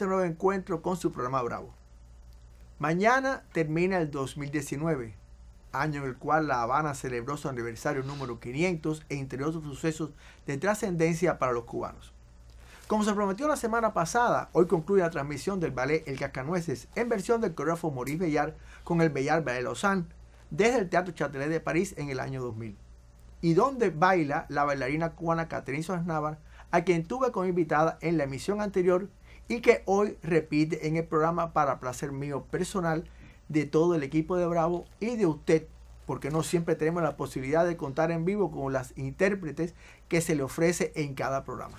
Este nuevo encuentro con su programa Bravo. Mañana termina el 2019, año en el cual La Habana celebró su aniversario número 500 e entre otros sucesos de trascendencia para los cubanos. Como se prometió la semana pasada, hoy concluye la transmisión del ballet El Cascanueces en versión del coreógrafo Maurice Bellar con el Bellar Ballet Lausanne desde el Teatro Châtelet de París en el año 2000. Y donde baila la bailarina cubana Catherine Sosnávar, a quien tuve como invitada en la emisión anterior y que hoy repite en el programa para placer mío personal de todo el equipo de Bravo y de usted, porque no siempre tenemos la posibilidad de contar en vivo con las intérpretes que se le ofrece en cada programa.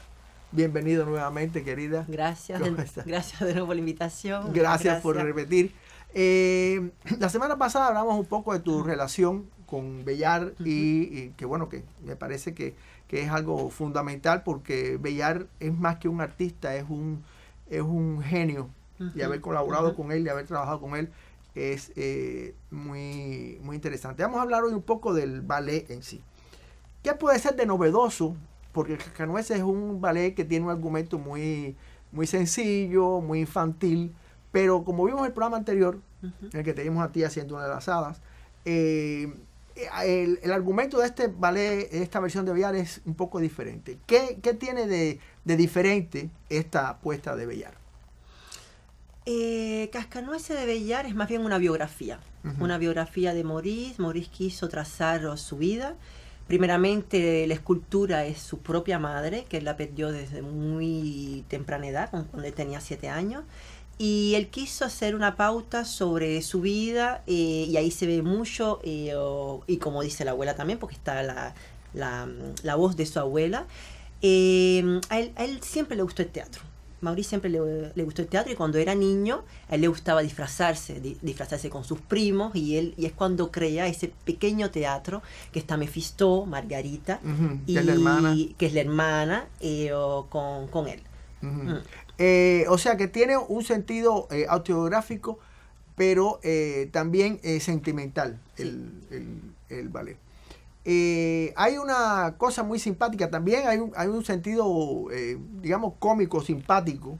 Bienvenido nuevamente, querida. Gracias. gracias de nuevo por la invitación. Gracias, por repetir. Eh, la semana pasada hablamos un poco de tu relación con Bellar y, que bueno, que me parece que, es algo fundamental porque Bellar es más que un artista, es un, es un genio y haber colaborado con él y haber trabajado con él es eh, muy, muy interesante. Vamos a hablar hoy un poco del ballet en sí. ¿Qué puede ser de novedoso porque Cascanueces es un ballet que tiene un argumento muy, muy sencillo, muy infantil, pero como vimos en el programa anterior, en el que teníamos a ti haciendo una de las hadas, eh, el, argumento de este ballet, de esta versión de Bellar es un poco diferente. ¿Qué, tiene de, diferente esta apuesta de Bellar? Eh, Cascanueces de Bellar es más bien una biografía, una biografía de Maurice. Maurice quiso trazar su vida Primeramente, la escultura es su propia madre, que la perdió desde muy temprana edad, cuando él tenía siete años. Y él quiso hacer una pauta sobre su vida eh, y ahí se ve mucho, eh, y como dice la abuela también, porque está la, la, voz de su abuela. Eh, a, él, a él siempre le gustó el teatro. Mauricio siempre le, gustó el teatro y cuando era niño a él le gustaba disfrazarse, disfrazarse con sus primos y él y es cuando crea ese pequeño teatro que está Mephisto, Margarita y, que es la hermana, que es la hermana eh, con, él. Mm. Eh, o sea que tiene un sentido eh, autobiográfico, pero también sentimental el, el ballet. Eh, hay una cosa muy simpática también, hay un, hay un sentido, eh, digamos, cómico, simpático,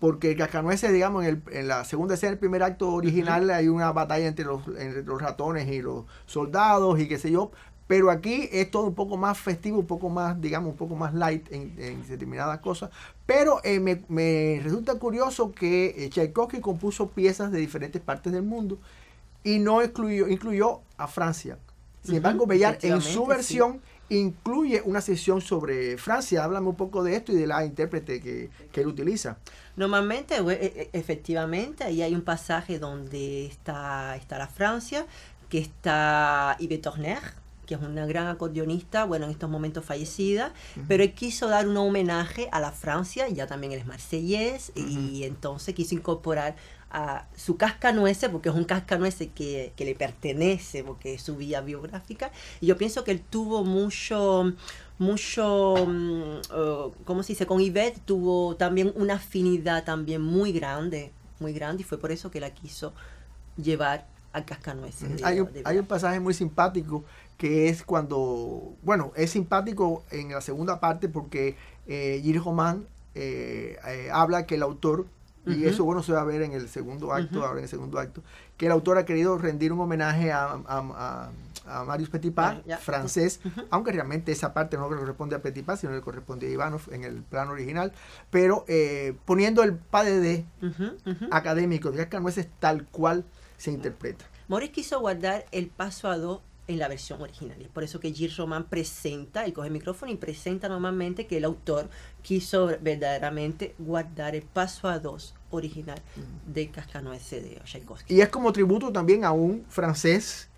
porque Cascanueces, digamos, en, el, en, la segunda escena del primer acto original hay una batalla entre los, entre los ratones y los soldados y qué sé yo, pero aquí es todo un poco más festivo, un poco más, digamos, un poco más light en, determinadas cosas. Pero eh, me, me, resulta curioso que Tchaikovsky compuso piezas de diferentes partes del mundo y no incluyó, incluyó a Francia. Sin embargo, Bellar en su versión incluye una sesión sobre Francia. Háblame un poco de esto y de la intérprete que, él utiliza. Normalmente, e, e, efectivamente, ahí hay un pasaje donde está, está la Francia, que está Yves Tourner, que es una gran acordeonista, bueno, en estos momentos fallecida, pero él quiso dar un homenaje a la Francia, ya también él es marsellés, y entonces quiso incorporar a su cascanueces, porque es un cascanueces que, que le pertenece, porque es su vía biográfica. Y yo pienso que él tuvo mucho, mucho, uh, ¿cómo se dice? Con Yvette tuvo también una afinidad también muy grande, muy grande, y fue por eso que la quiso llevar al cascanueces. hay, un, hay un pasaje muy simpático que es cuando, bueno, es simpático en la segunda parte porque eh, Gilles Roman eh, eh, habla que el autor y eso bueno se va a ver en el segundo acto, ahora en el segundo acto, que el autor ha querido rendir un homenaje a, a, a, Marius Petipa, francés, aunque realmente esa parte no le corresponde a Petipa, sino le corresponde a Ivanov en el plano original, pero eh, poniendo el padre de académico de es tal cual se interpreta. Maurice quiso guardar el paso a do en la versión original. Es por eso que Gilles Roman presenta, él coge el micrófono y presenta normalmente que el autor quiso verdaderamente guardar el paso a dos original de Cascanueces de Tchaikovsky. Y es como tributo también a un francés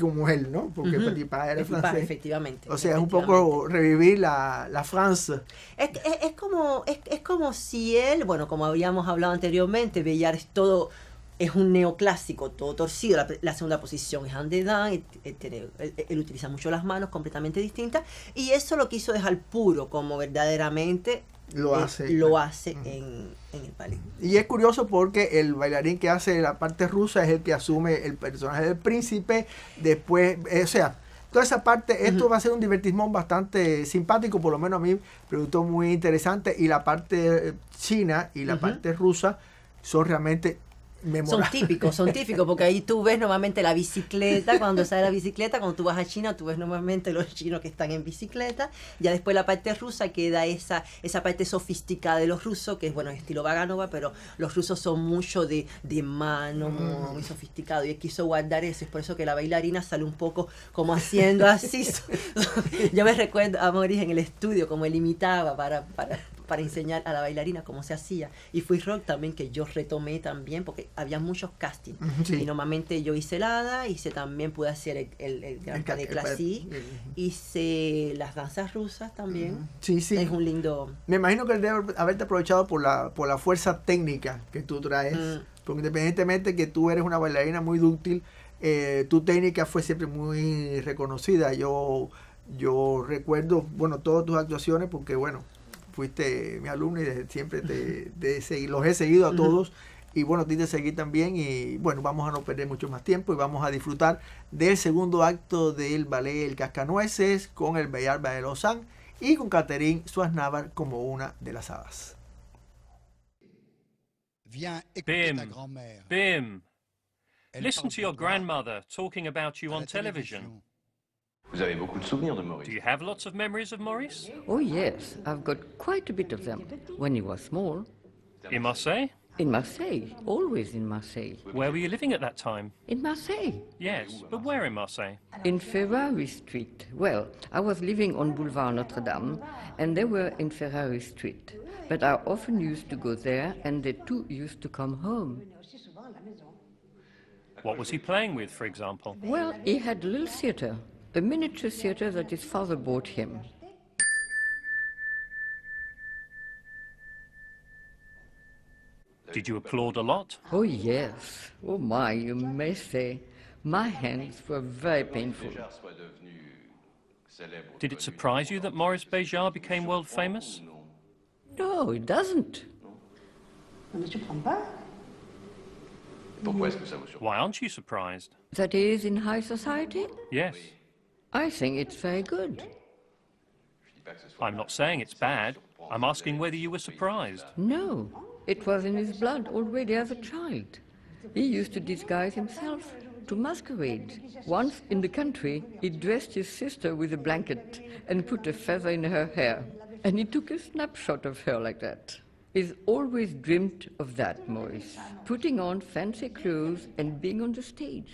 como él, ¿no? Porque uh era francés. Efectivamente. O sea, es un poco revivir la, la France. Es, es, como, es, es, como si él, bueno, como habíamos hablado anteriormente, Bellar es todo es un neoclásico todo torcido. La, segunda posición es Andedan, él, utiliza mucho las manos, completamente distintas, y eso lo quiso dejar puro, como verdaderamente lo hace, lo hace en, el ballet. Y es curioso porque el bailarín que hace la parte rusa es el que asume el personaje del príncipe, después, eh, o sea, toda esa parte, esto va a ser un divertismo bastante simpático, por lo menos a mí me resultó muy interesante. Y la parte eh, china y la parte rusa son realmente son típicos, son típicos, porque ahí tú ves normalmente la bicicleta, cuando sale la bicicleta, cuando tú vas a China, tú ves normalmente los chinos que están en bicicleta, ya después la parte rusa queda esa, esa parte sofisticada de los rusos, que es bueno, estilo Vaganova, pero los rusos son mucho de, de mano, muy, mm. sofisticado, y quiso guardar eso, es por eso que la bailarina sale un poco como haciendo así. Yo me recuerdo a Maurice en el estudio, como él imitaba para, para para enseñar a la bailarina cómo se hacía. Y fui rock también, que yo retomé también, porque había muchos castings. Y normalmente yo hice el hada, hice también, pude hacer el, el, el Gran de Classy, hice las danzas rusas también. Sí, sí. Es un lindo... Me imagino que debe haberte aprovechado por la, por la fuerza técnica que tú traes, mm. porque independientemente que tú eres una bailarina muy dúctil, eh, tu técnica fue siempre muy reconocida. Yo, yo recuerdo, bueno, todas tus actuaciones, porque bueno, fuiste mi alumno y siempre te, los he seguido a todos. Y bueno, ti te seguí también y bueno, vamos a no perder mucho más tiempo y vamos a disfrutar del segundo acto del ballet El Cascanueces con el Bellarba de Lausanne y con Catherine Suaznavar como una de las hadas. Bim, Bim, listen to your grandmother talking about you on television. Do you have lots of memories of Maurice? Oh, yes. I've got quite a bit of them. When he was small. In Marseille? In Marseille. Always in Marseille. Where were you living at that time? In Marseille. Yes, but where in Marseille? In Ferrari Street. Well, I was living on Boulevard Notre Dame, and they were in Ferrari Street. But I often used to go there, and they too used to come home. What was he playing with, for example? Well, he had a little theatre a miniature theatre that his father bought him. Did you applaud a lot? Oh, yes. Oh, my, you may say. My hands were very painful. Did it surprise you that Maurice Béjart became world famous? No, it doesn't. Why aren't you surprised? That he is in high society? Yes. I think it's very good. I'm not saying it's bad. I'm asking whether you were surprised. No, it was in his blood already as a child. He used to disguise himself, to masquerade. Once in the country, he dressed his sister with a blanket and put a feather in her hair. And he took a snapshot of her like that. He's always dreamed of that, Maurice, putting on fancy clothes and being on the stage.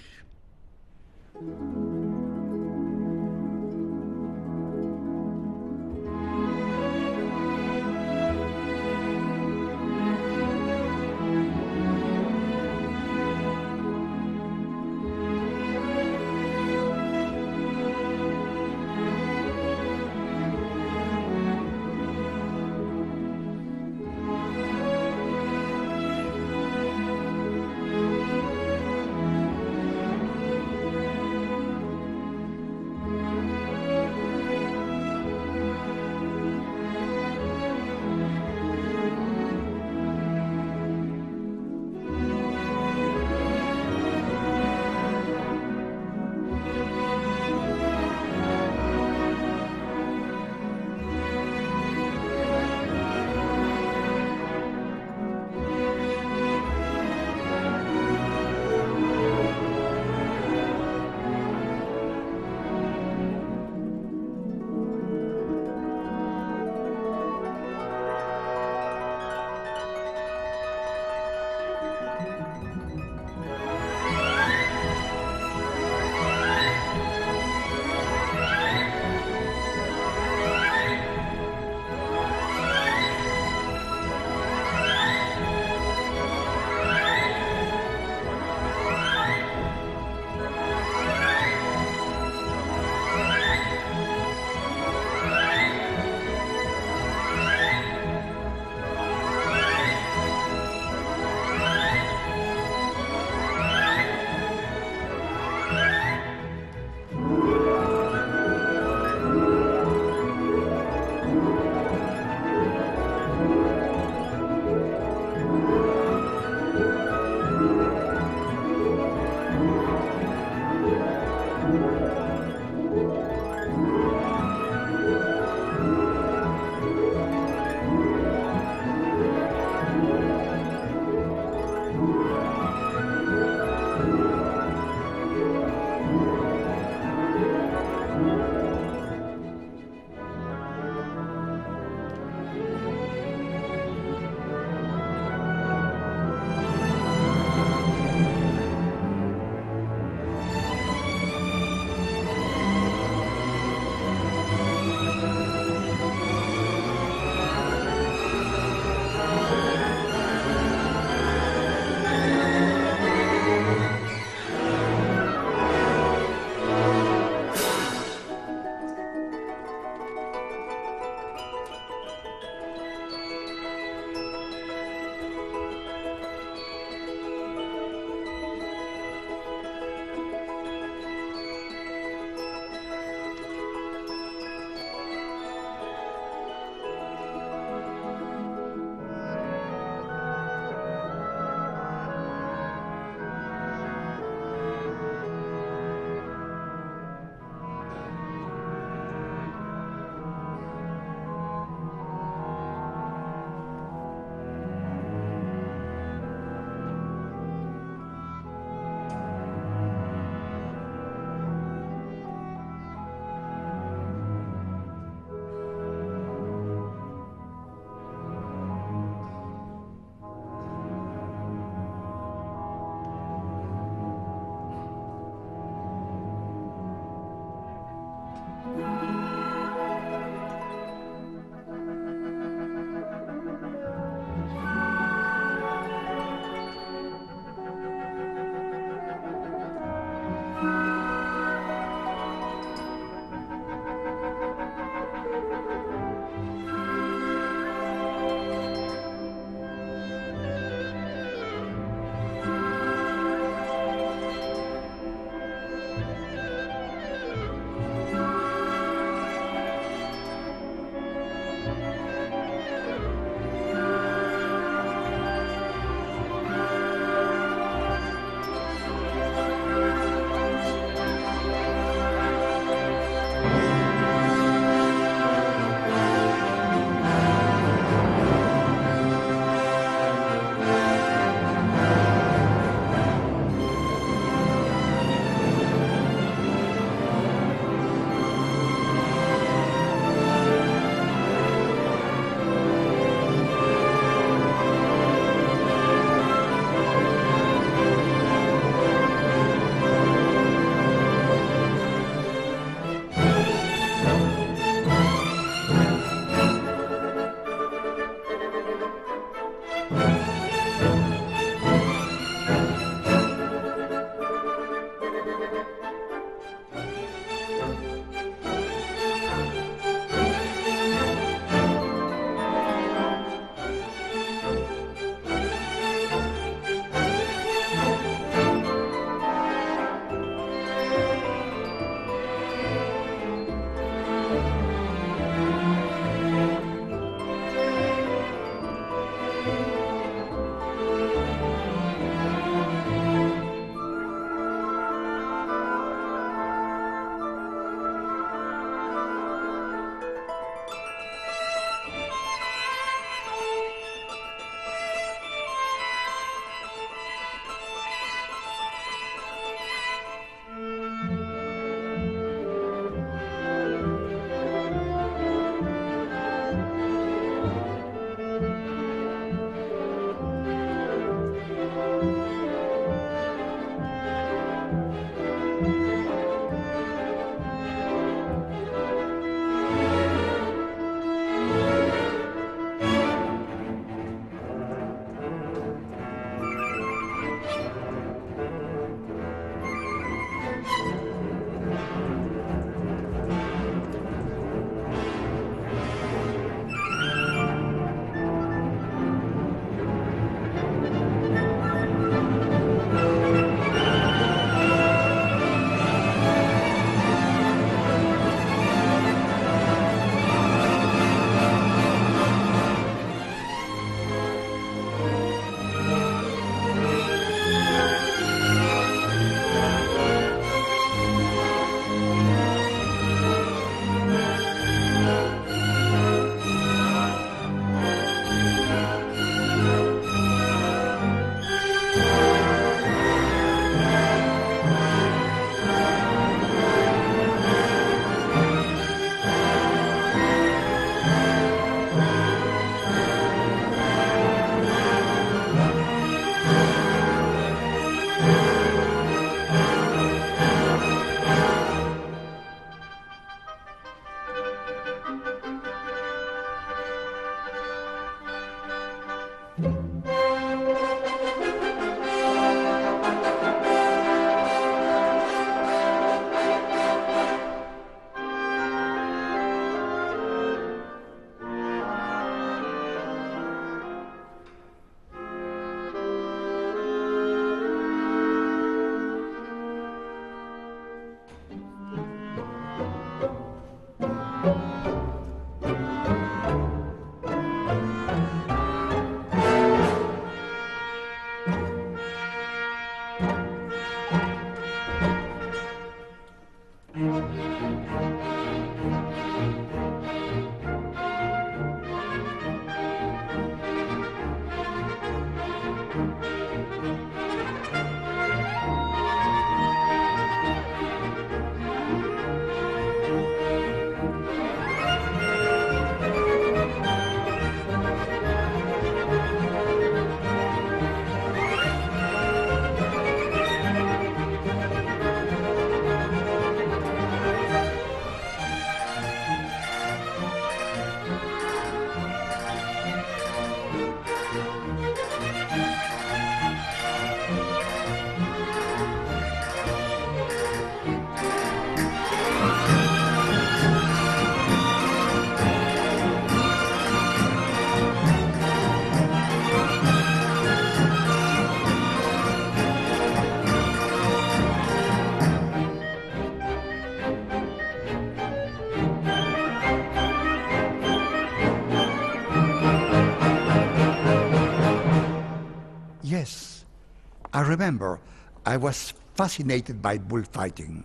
Was fascinated by bullfighting.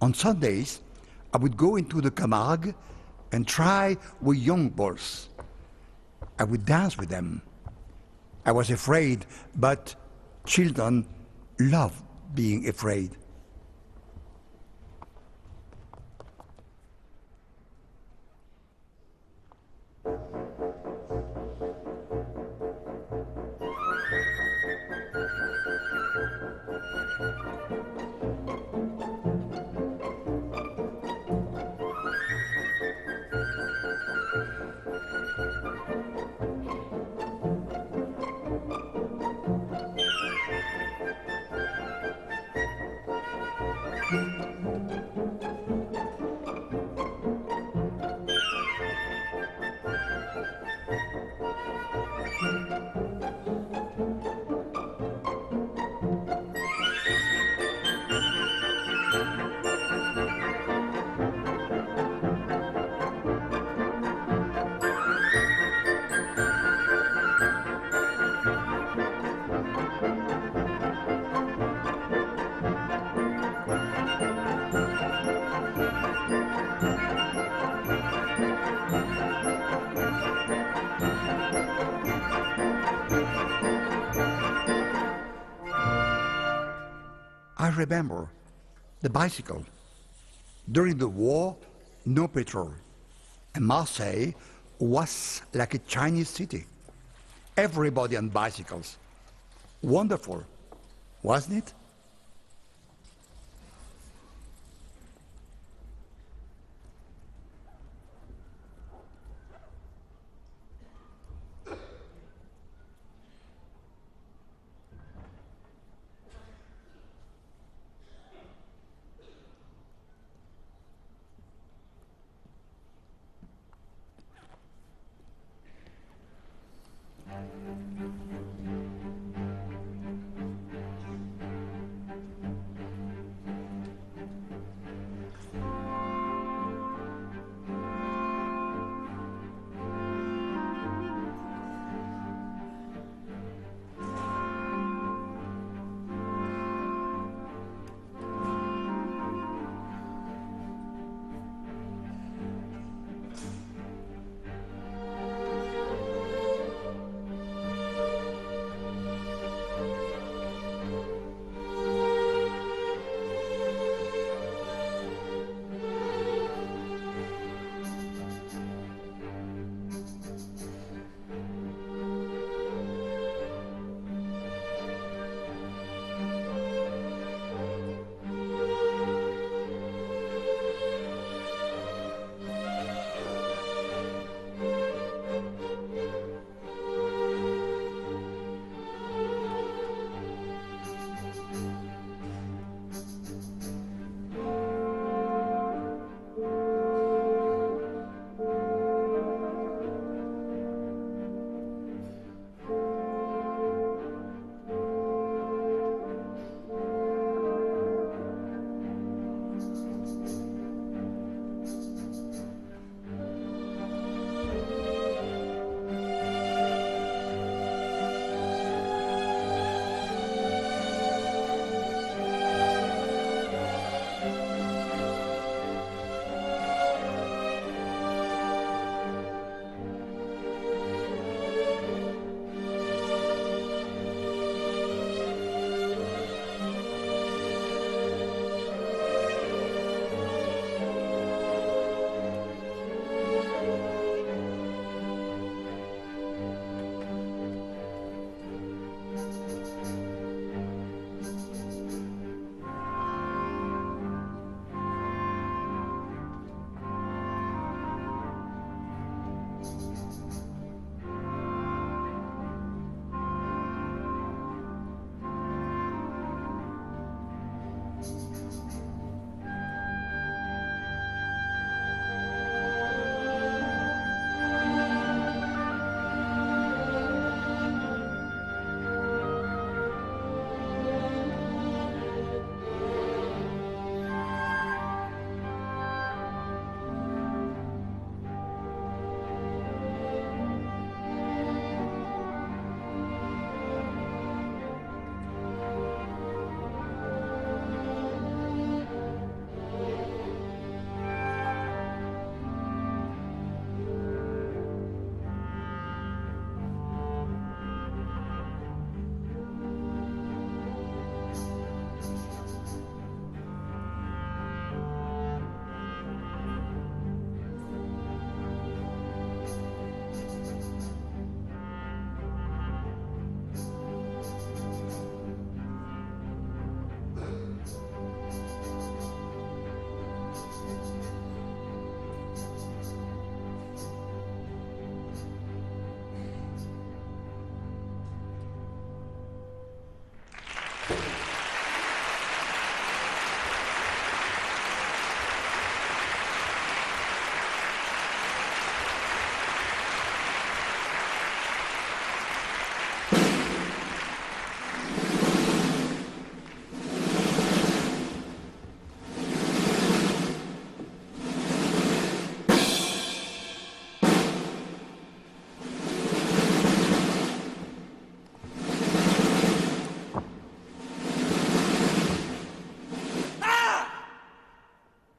On Sundays, I would go into the Camargue and try with young bulls. I would dance with them. I was afraid, but children love being afraid. Remember the bicycle. During the war, no petrol. And Marseille was like a Chinese city. Everybody on bicycles. Wonderful, wasn't it?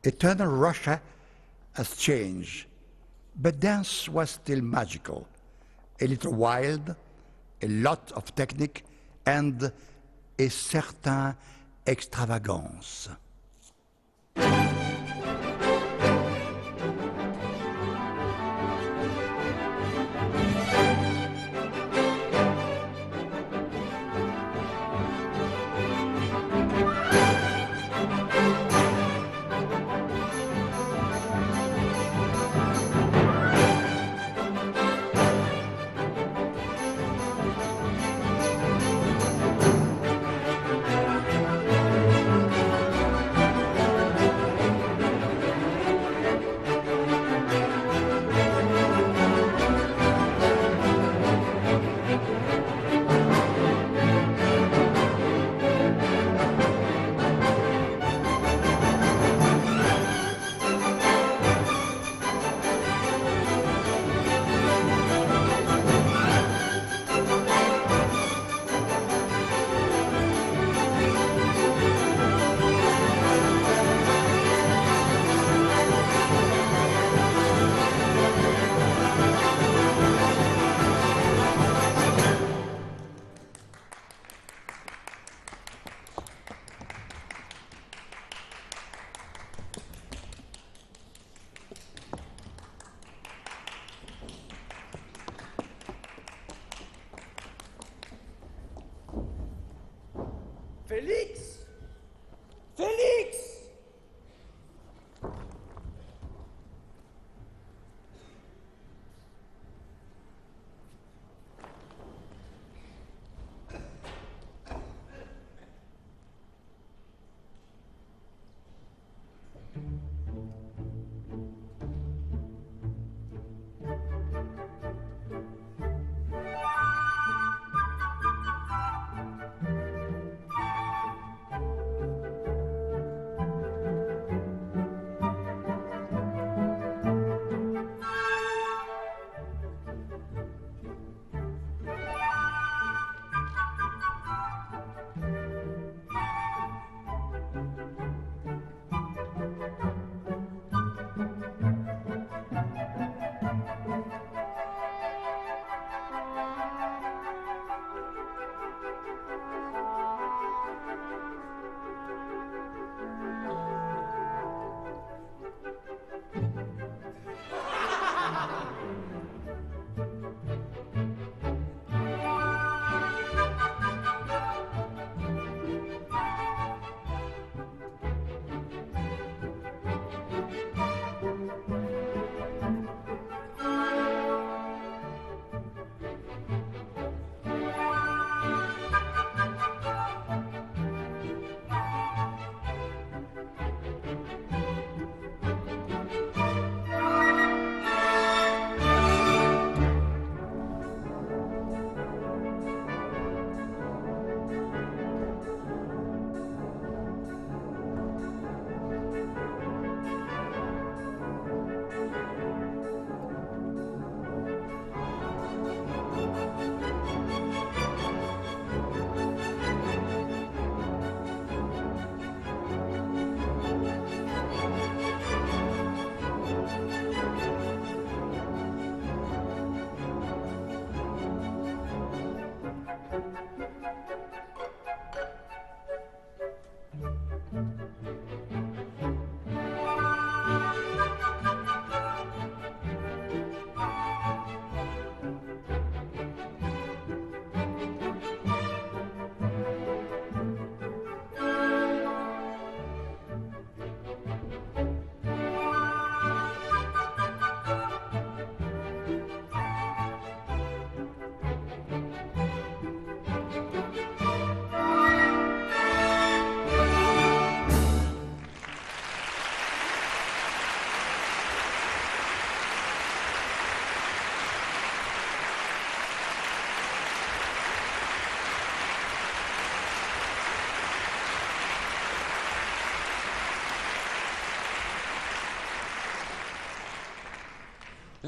Eternal Russia has changed, but dance was still magical, a little wild, a lot of technique, and a certain extravagance.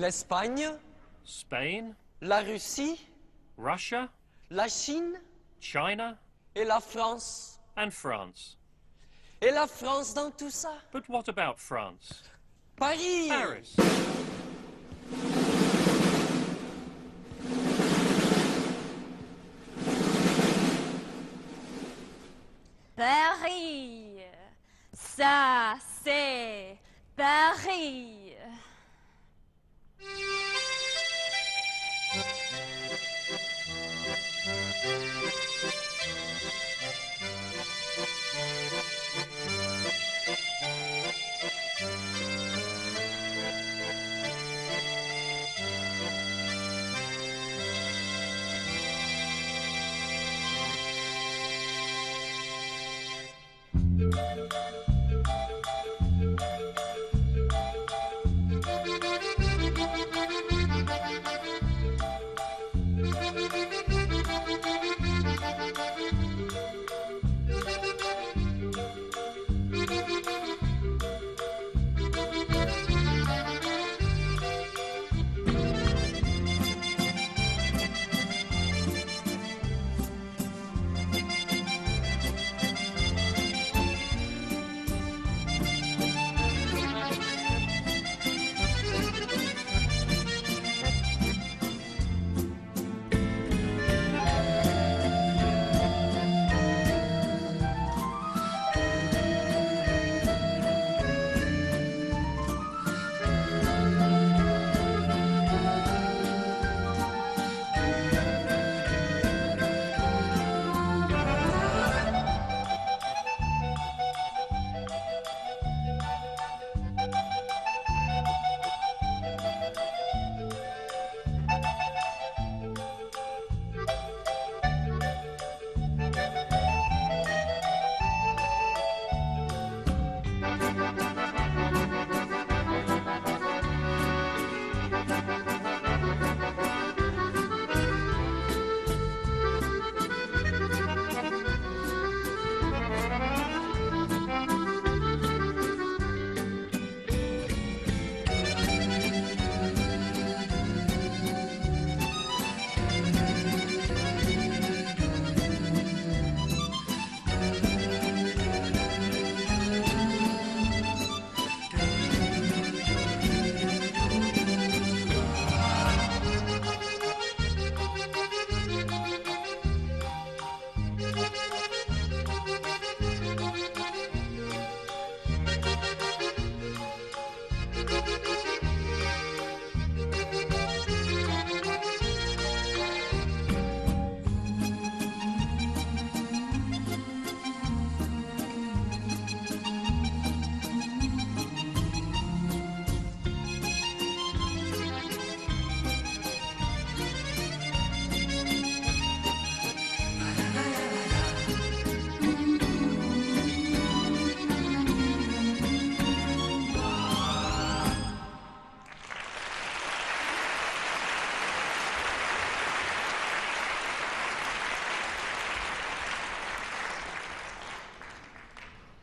l'Espagne, Spain, la Russie, Russia, la Chine China, et la France. and France. Et la France dans tout ça But what about France? Paris Paris. Paris. Ça, c'est Paris.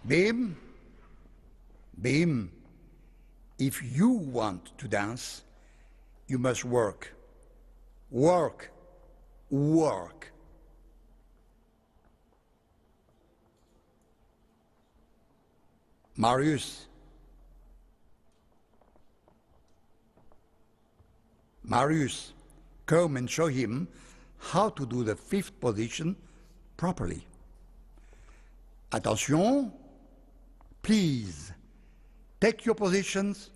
Bim, Bim, if you want to dance, you must work. Work. Work. Marius. Marius, come and show him how to do the fifth position properly. Attention, please take your positions.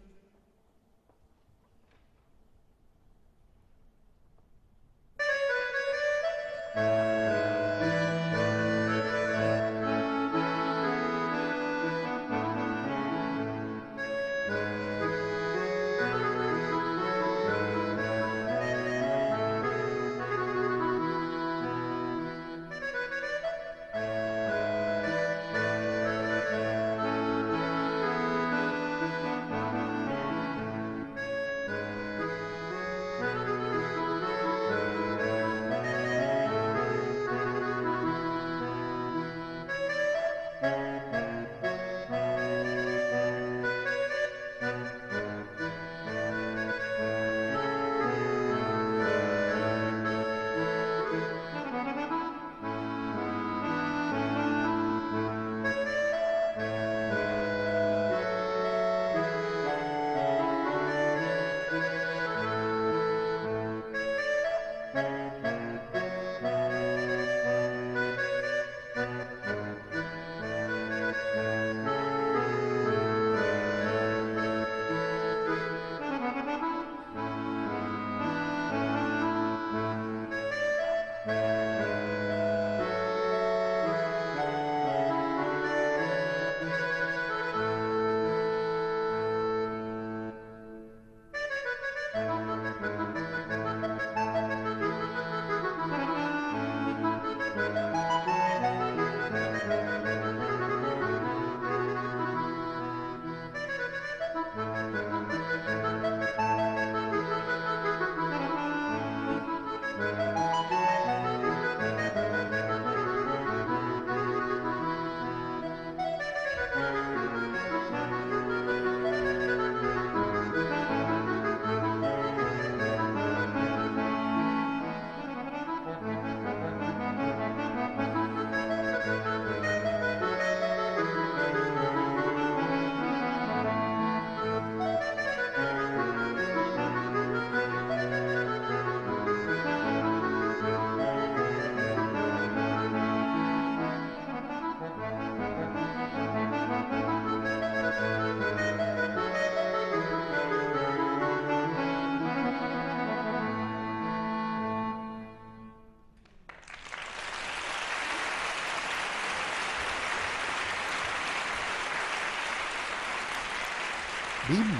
Bim,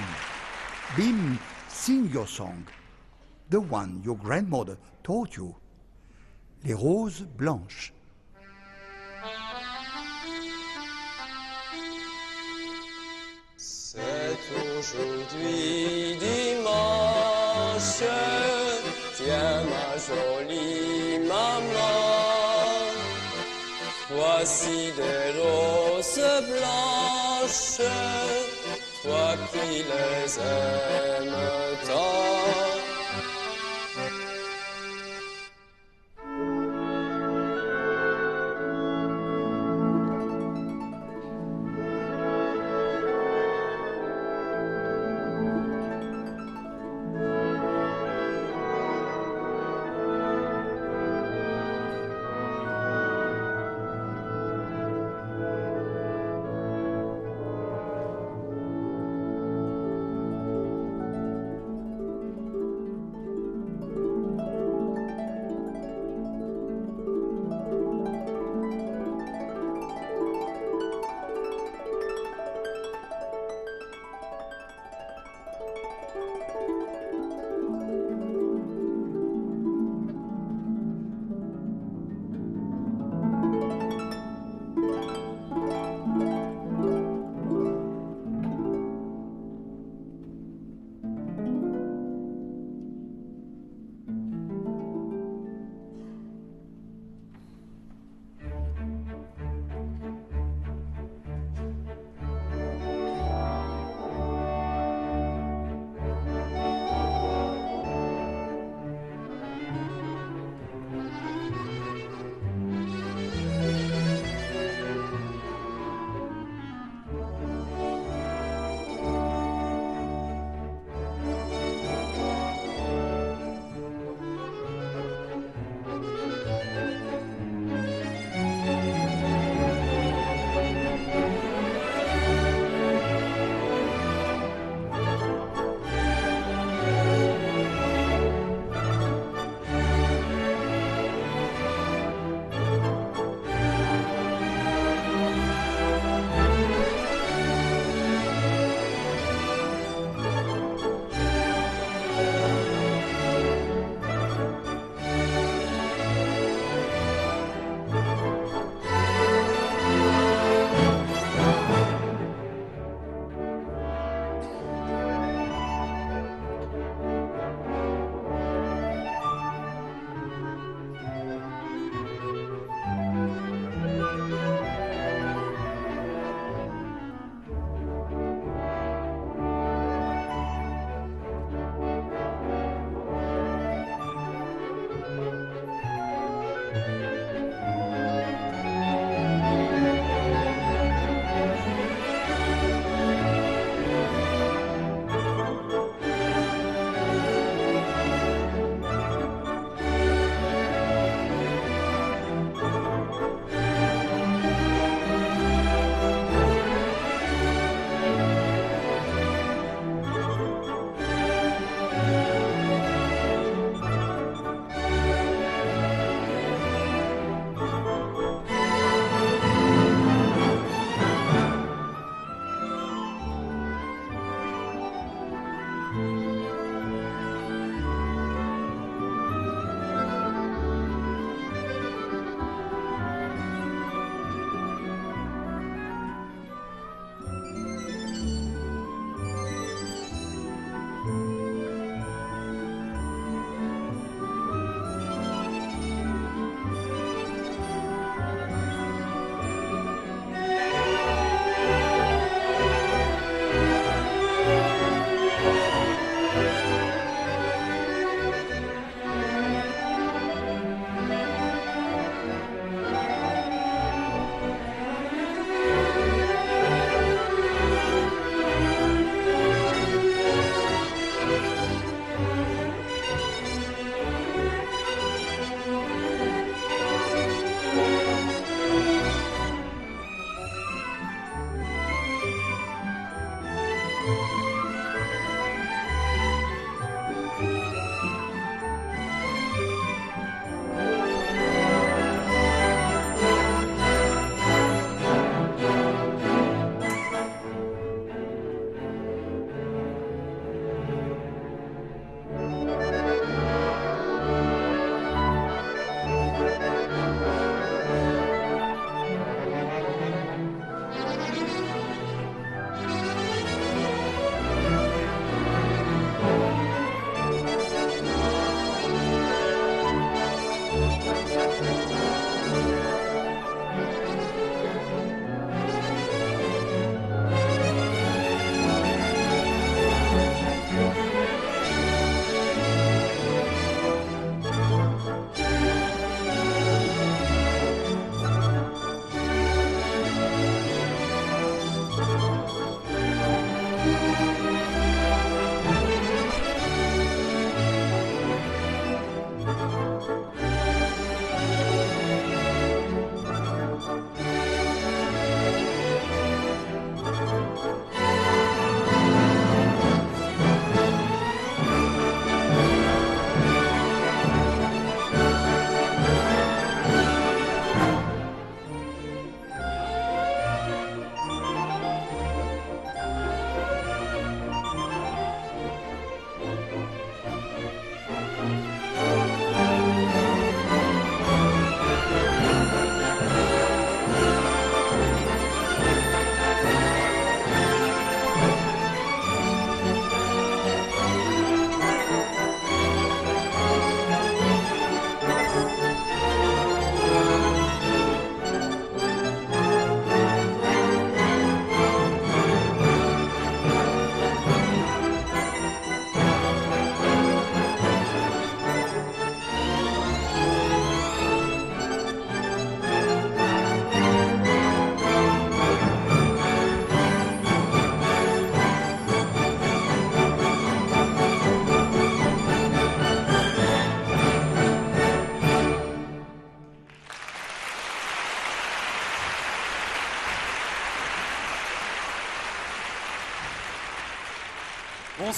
Bim, sing your song, the one your grandmother taught you. Les roses blanches. C'est aujourd'hui dimanche, tiens ma jolie maman, voici des roses blanches, toi qui les aimes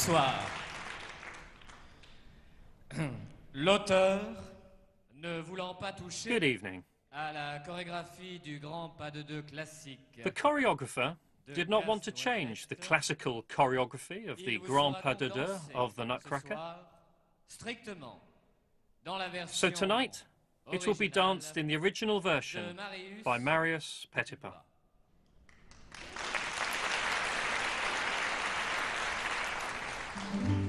L'auteur, ne voulant pas toucher Good evening. à la chorégraphie du grand pas de deux classique, The choreographer did not want to change the classical choreography of the Grand Pas de Deux of the Nutcracker. strictement dans la So tonight, it will be danced in the original version by Marius Petipa. Mm-hmm.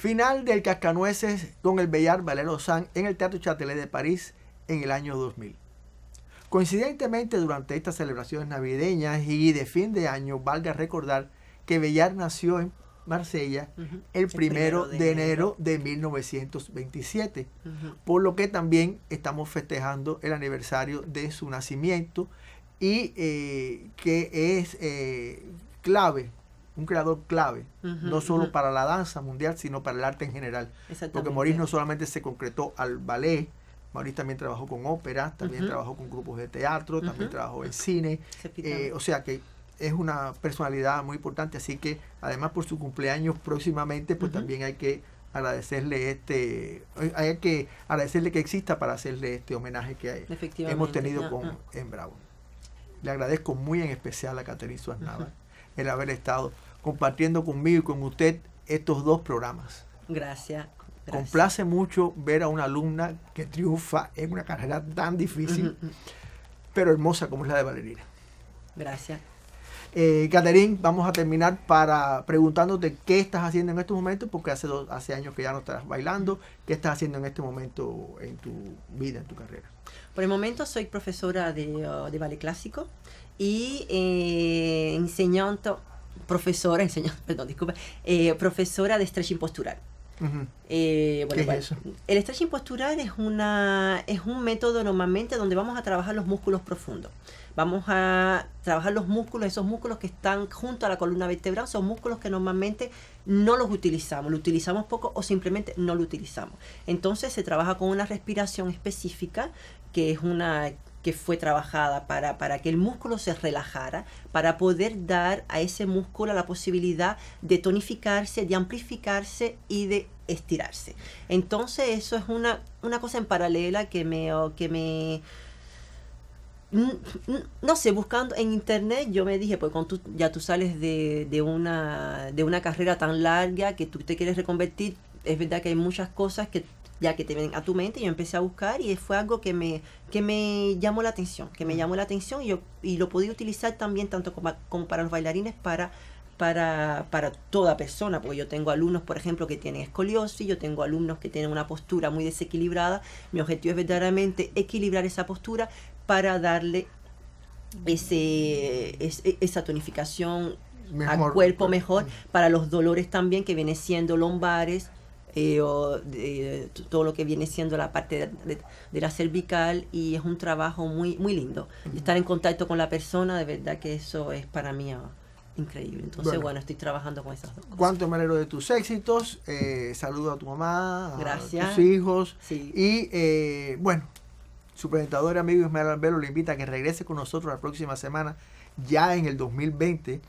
Final del Cascanueces con el Bellar Valero San en el Teatro Châtelet de París en el año 2000. Coincidentemente, durante estas celebraciones navideñas y de fin de año, valga recordar que Bellar nació en Marsella el primero de de enero de 1927, Ujú. por lo que también estamos festejando el aniversario de su nacimiento y eh, que es eh, clave, un creador clave, no solo para la danza mundial, sino para el arte en general. Porque. Maurice no solamente se concretó al ballet, Maurice también trabajó con ópera, también trabajó con grupos de teatro, también trabajó en cine, eh, o sea que es una personalidad muy importante, así que además por su cumpleaños próximamente, pues también hay que agradecerle este, hay que agradecerle que exista para hacerle este homenaje que hemos tenido ah, con ah. en Bravo. Le agradezco muy en especial a Caterine Suaznava el haber estado compartiendo conmigo y con usted estos dos programas. Gracias. gracias. Complace mucho ver a una alumna que triunfa en una carrera tan difícil, pero hermosa como es la de Valerina. Gracias. Eh, Catherine, vamos a terminar para preguntándote qué estás haciendo en estos momentos, porque hace, dos, hace años que ya no estás bailando. ¿Qué estás haciendo en este momento en tu vida, en tu carrera? Por el momento soy profesora de, de ballet clásico y eh, enseñante, profesora, enseñante, perdón, disculpa, eh, profesora de stretching postural. Ujú. Eh, bueno, ¿Qué es eso? El stretching postural es, una, es un método normalmente donde vamos a trabajar los músculos profundos. Vamos a trabajar los músculos, esos músculos que están junto a la columna vertebral, son músculos que normalmente no los utilizamos, lo utilizamos poco o simplemente no lo utilizamos. Entonces se trabaja con una respiración específica que es una que fue trabajada para, para que el músculo se relajara, para poder dar a ese músculo la posibilidad de tonificarse, de amplificarse y de estirarse. Entonces eso es una, una cosa en paralela que me, que me no sé, buscando en internet, yo me dije, pues cuando tú, ya tú sales de, de una, de una carrera tan larga que tú te quieres reconvertir, es verdad que hay muchas cosas que ya que te vienen a tu mente, yo empecé a buscar y fue algo que me, que me llamó la atención, que me llamó la atención y, yo, y lo podía utilizar también tanto como, como para los bailarines, para, para, para toda persona, porque yo tengo alumnos, por ejemplo, que tienen escoliosis, yo tengo alumnos que tienen una postura muy desequilibrada, mi objetivo es verdaderamente equilibrar esa postura para darle ese, es- esa tonificación Mejor. al cuerpo mejor, para los dolores también que viene siendo lumbares, eh, o de- t- todo lo que viene siendo la parte de, la cervical y es un trabajo muy muy lindo. Y Estar en contacto con la persona, de verdad que eso es para mí ah, increíble. Entonces, Bueno. bueno, estoy trabajando con esas dos cosas. Cuánto me alegro de tus éxitos. Eh, saludo a tu mamá, a Gracias. tus hijos. Sí. Y eh, bueno, su presentador y amigo Ismael Albelo le invita a que regrese con nosotros la próxima semana, ya en el 2020.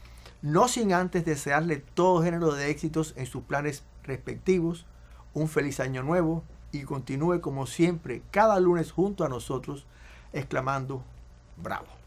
No sin antes desearle todo género de éxitos en sus planes respectivos. Un feliz año nuevo y continúe como siempre cada lunes junto a nosotros exclamando bravo.